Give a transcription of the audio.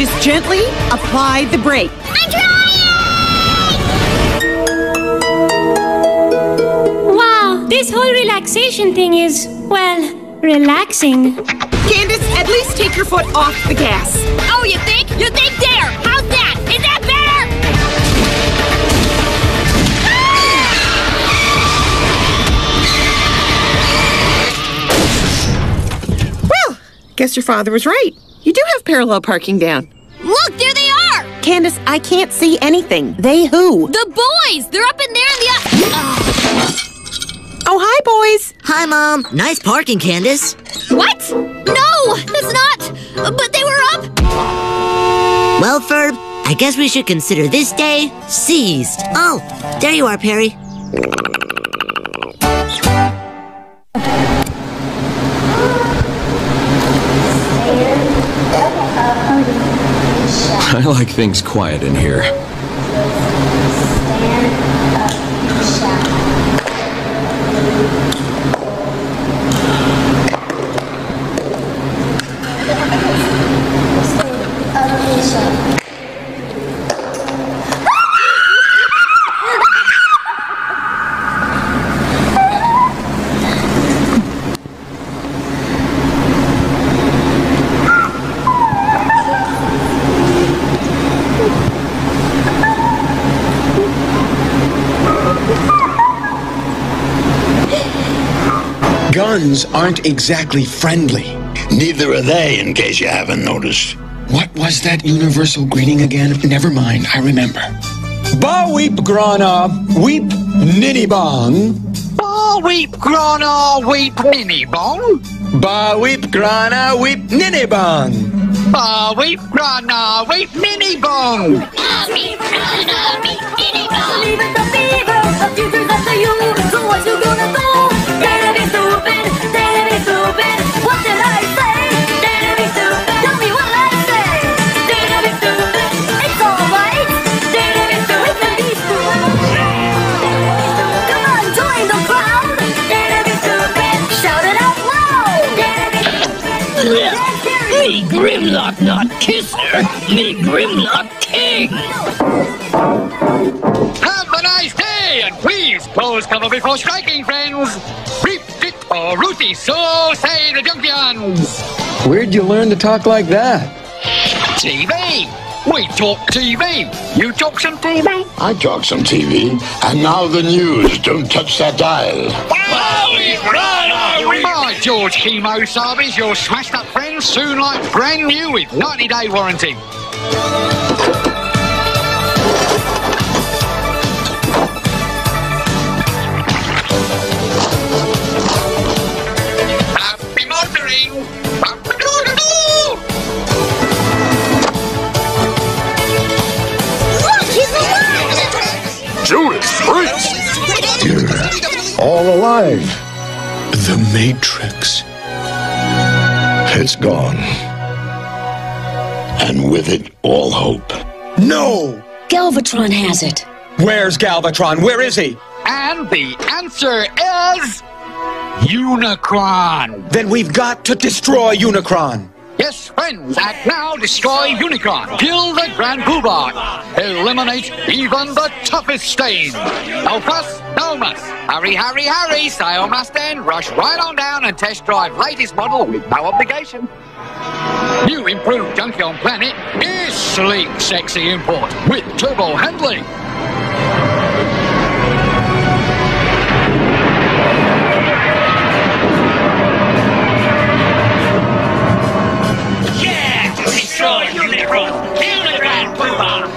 just gently apply the brake. I'm trying! Wow, this whole relaxation thing is, well, relaxing. Candace, at least take your foot off the gas. Oh, you think? You think there? How's that? Is that better? Well, guess your father was right. You do have parallel parking down. Look, there they are! Candace, I can't see anything. They who? The boys! They're up in there in the. Oh, hi, boys. Hi, Mom. Nice parking, Candace. What? No, that's not. But they were up. Well, Ferb, I guess we should consider this day seized. Oh, there you are, Perry. I like things quiet in here. Guns aren't exactly friendly. Neither are they, in case you haven't noticed. What was that universal greeting again? Never mind, I remember. Ba weep grana, weep nitty bong. Ba weep grana weep ninny bong. Ba weep grana, weep nitty bong. Ba weep grana weep ninny bong. Ba weep grana, Leave it Grimlock not kisser, me Grimlock king. Have a nice day, and please close cover before striking, friends. Reap it or rooty, so say the Junkions. Where'd you learn to talk like that? TV. We talk TV. You talk some TV. I talk some TV, and now the news. Don't touch that dial. By George Chemo Sabis, your smashed up friends soon like brand new with 90 day warranty. All alive. The Matrix. It's gone. And with it, all hope. No! Galvatron has it. Where's Galvatron? Where is he? And the answer is Unicron. Then we've got to destroy Unicron. Act now, destroy Unicron, kill the Grand Poobah, eliminate even the toughest stain. No fuss, no muss. Hurry, hurry, hurry, sale must end. Rush right on down and test drive latest model with no obligation. New improved Junkion Planet is sleek, sexy import with turbo handling. Unicron,